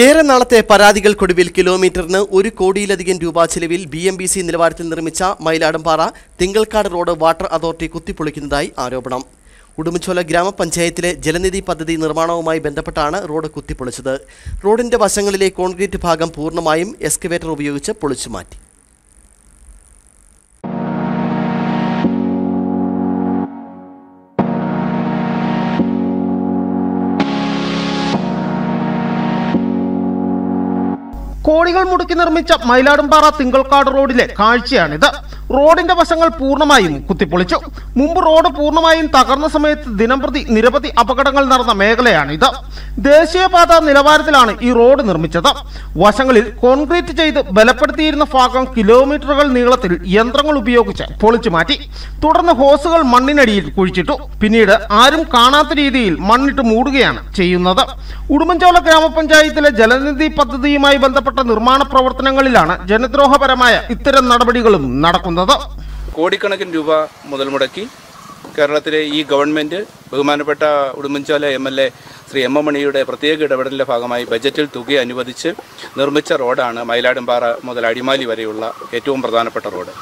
ഏറെ നാളത്തെ പരാതികൾക്കൊടുവിൽ കിലോമീറ്ററിന് ഒരു കോടിയിലധികം രൂപ ചെലവിൽ ബി എം ബി സി നിലവാരത്തിൽ നിർമ്മിച്ച Mayiladumpara Thinkalkad road water authority കുത്തിപ്പൊളിക്കുന്നതായി ആരോപണം. ഉടുമ്പൻചോല ഗ്രാമപഞ്ചായത്തിലെ ജലനിധി പദ്ധതി നിർമ്മാണവുമായി ബന്ധപ്പെട്ടാണ് റോഡ് കുത്തിപ്പൊളിച്ചത്. റോഡിന്റെ വശങ്ങളിലെ കോൺക്രീറ്റ് ഭാഗം പൂർണമായും എക്സ്കവേറ്റർ ഉപയോഗിച്ച് പൊളിച്ചു മാറ്റി കോടികൾ മുടക്കി നിർമ്മിച്ച മയിലാടുംപാറ തിങ്കൾക്കാട് റോഡിലെ കാഴ്ചയാണിത്. റോഡിന്റെ വശങ്ങൾ പൂർണമായും കുത്തിപ്പൊളിച്ചു. മുമ്പ് റോഡ് പൂർണമായും തകർന്ന സമയത്ത് ദിനംപ്രതി നിരവധി അപകടങ്ങൾ നടന്ന മേഖലയാണിത്. ദേശീയപാത നിലവാരത്തിലാണ് ഈ റോഡ് നിർമ്മിച്ചത്. വശങ്ങളിൽ കോൺക്രീറ്റ് ചെയ്ത് ബലപ്പെടുത്തിയിരുന്ന ഭാഗം കിലോമീറ്ററുകൾ നീളത്തിൽ യന്ത്രങ്ങൾ ഉപയോഗിച്ച് പൊളിച്ചു മാറ്റി. തുടർന്ന് ഹോസുകൾ മണ്ണിനടിയിൽ കുഴിച്ചിട്ടു. പിന്നീട് ആരും കാണാത്ത രീതിയിൽ മണ്ണിട്ട് മൂടുകയാണ് ചെയ്യുന്നത്. ഉടുമ്പൻചോല ഗ്രാമപഞ്ചായത്തിലെ ജലനിധി പദ്ധതിയുമായി ബന്ധപ്പെട്ട നിർമ്മാണ പ്രവർത്തനങ്ങളിലാണ് ജനദ്രോഹപരമായ ഇത്തരം നടപടികളും നടക്കുന്നത്. കോടിക്കണക്കിന് രൂപ മുതൽ മുടക്കി കേരളത്തിലെ ഈ ഗവൺമെന്റ് ബഹുമാനപ്പെട്ട Udumbanchola M L A Shri M M മണിയുടെ പ്രത്യേക ഇടപെടലിന്റെ ഭാഗമായി ബജറ്റിൽ തുക അനുവദിച്ച് നിർമ്മിച്ച റോഡാണ് മയിലാടുംപാറ മുതൽ അടിമാലി വരെയുള്ള ഏറ്റവും പ്രധാനപ്പെട്ട റോഡ്.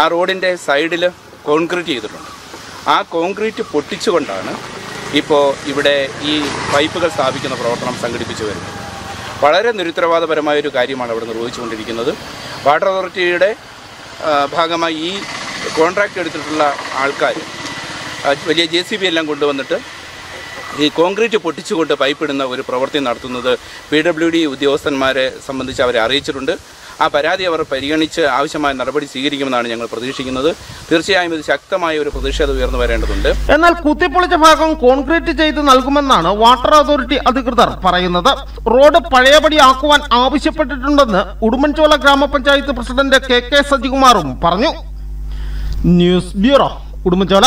ആ റോഡിന്റെ സൈഡിൽ കോൺക്രീറ്റ് ചെയ്തിട്ടുണ്ട്. ആ കോൺക്രീറ്റ് പൊട്ടിച്ചുകൊണ്ടാണ് ഇപ്പോൾ ഇവിടെ ഈ പൈപ്പുകൾ സ്ഥാപിക്കുന്ന പ്രവർത്തനം സംഘടിപ്പിച്ചു വരുന്നത്. വളരെ നിരുത്തരവാദപരമായ ഒരു കാര്യമാണ് അവിടെ നിർവഹിച്ചുകൊണ്ടിരിക്കുന്നത്. വാട്ടർ അതോറിറ്റിയുടെ ഭാഗമായി ഈ കോൺട്രാക്ട് എടുത്തിട്ടുള്ള ആൾക്കാർ വലിയ ജെ സി ബി എല്ലാം കൊണ്ടുവന്നിട്ട് ഈ കോൺക്രീറ്റ് പൊട്ടിച്ചുകൊണ്ട് പൈപ്പ് ഇടുന്ന ഒരു പ്രവൃത്തി നടത്തുന്നത് പി ഡബ്ല്യു ഡി ഉദ്യോഗസ്ഥന്മാരെ സംബന്ധിച്ച് അവരെ അറിയിച്ചിട്ടുണ്ട്. ആ പരാതി അവർ പരിഗണിച്ച് ആവശ്യമായ നടപടി സ്വീകരിക്കുമെന്നാണ് ഞങ്ങൾ പ്രതീക്ഷിക്കുന്നത്. തീർച്ചയായും ഇത് ശക്തമായ ഒരു പ്രതിഷേധം ഉയർന്നു വരേണ്ടതുണ്ട്. എന്നാൽ കുത്തിപ്പൊളിച്ച ഭാഗം കോൺക്രീറ്റ് ചെയ്ത് നൽകുമെന്നാണ് വാട്ടർ അതോറിറ്റി അധികൃതർ പറയുന്നത്. റോഡ് പഴയപടി ആക്കുവാൻ ആവശ്യപ്പെട്ടിട്ടുണ്ടെന്ന് ഉടുമ്പൻചോല ഗ്രാമപഞ്ചായത്ത് പ്രസിഡന്റ് കെ കെ സജികുമാറും പറഞ്ഞു. News bureau Udumbanchola.